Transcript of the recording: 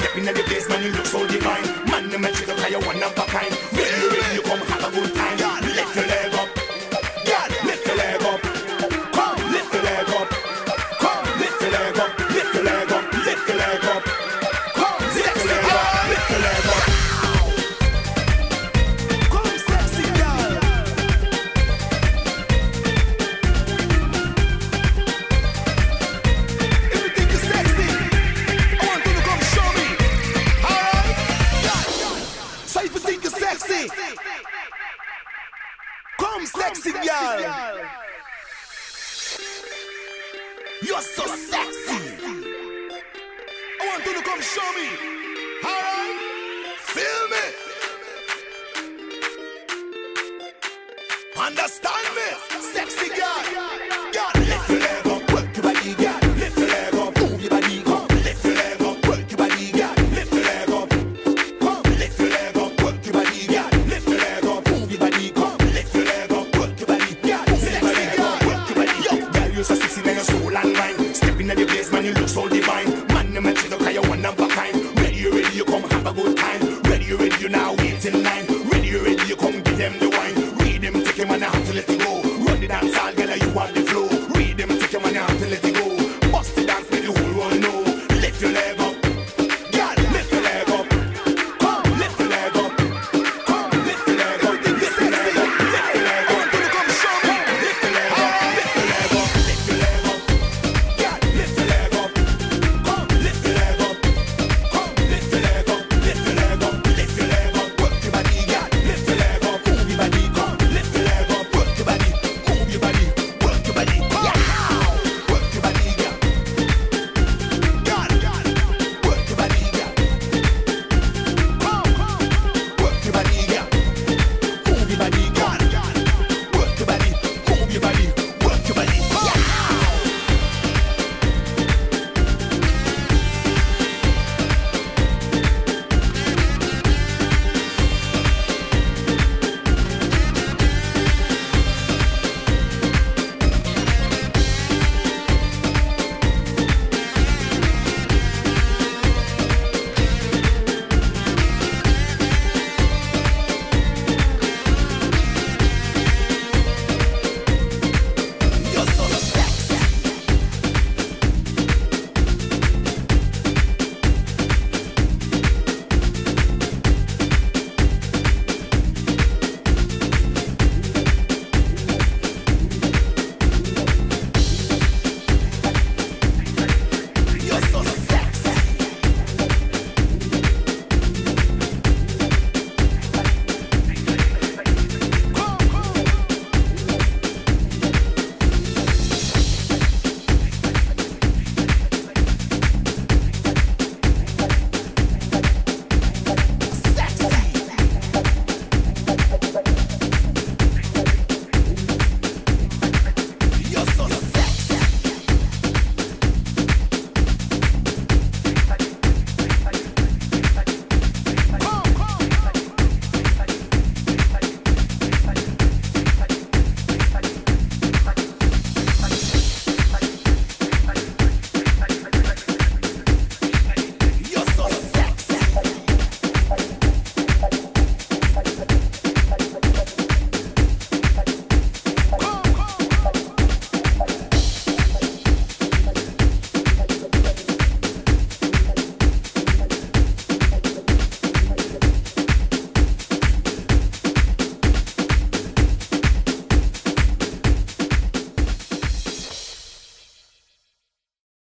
and mind. Step in the place, man, you look so divine. Man, you make you look like you're one of a kind. Sexy, come sexy girl. You're so sexy. I want you to come show me. Alright? Feel me? Understand me? Sexy girl. You're now waiting line.